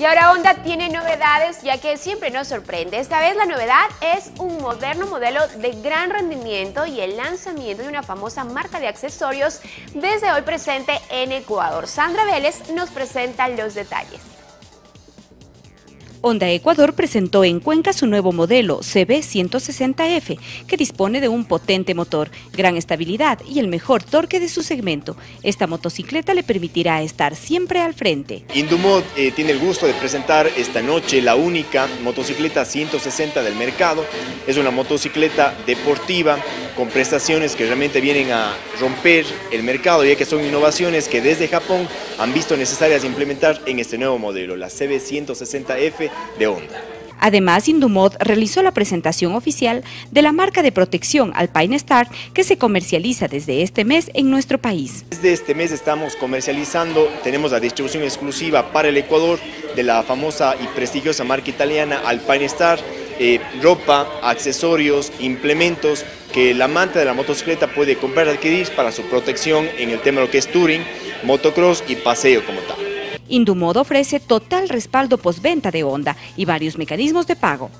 Y ahora Honda tiene novedades ya que siempre nos sorprende. Esta vez la novedad es un moderno modelo de gran rendimiento y el lanzamiento de una famosa marca de accesorios desde hoy presente en Ecuador. Sandra Vélez nos presenta los detalles. Honda Ecuador presentó en Cuenca su nuevo modelo CB160F, que dispone de un potente motor, gran estabilidad y el mejor torque de su segmento. Esta motocicleta le permitirá estar siempre al frente. Indumod eh, tiene el gusto de presentar esta noche la única motocicleta 160 del mercado. Es una motocicleta deportiva con prestaciones que realmente vienen a romper el mercado, ya que son innovaciones que desde Japón han visto necesarias implementar en este nuevo modelo, la CB160F de Honda. Además, Indumod realizó la presentación oficial de la marca de protección Alpine Star que se comercializa desde este mes en nuestro país. Desde este mes estamos comercializando, tenemos la distribución exclusiva para el Ecuador de la famosa y prestigiosa marca italiana Alpine Star, eh, ropa, accesorios, implementos que el amante de la motocicleta puede comprar y adquirir para su protección en el tema de lo que es touring, motocross y paseo como tal. Indumod ofrece total respaldo postventa de Honda y varios mecanismos de pago.